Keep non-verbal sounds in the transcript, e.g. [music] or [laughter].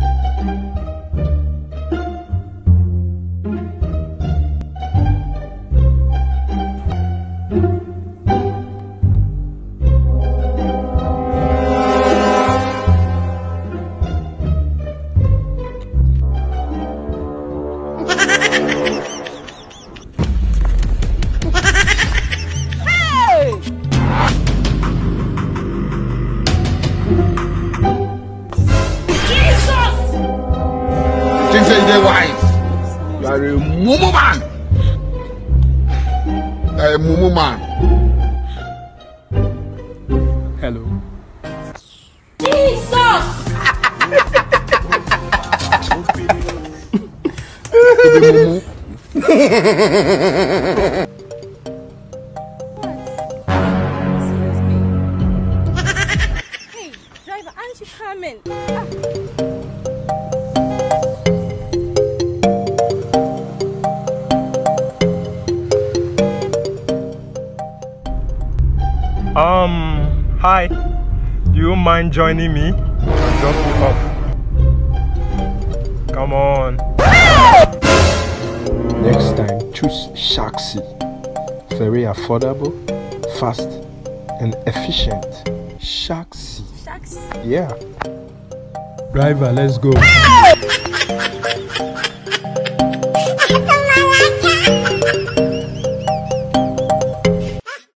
うん。Say you dey wise. You are a mumu man. You are a mumu man. Hello. You be mumu. Hey, driver, aren't you coming? Ah. Um, hi. Do you mind joining me? I'll drop you off. Come on. Next time, choose Shaxi. Very affordable, fast, and efficient. Shaxi. Shucks. Yeah. Driver, let's go. [laughs]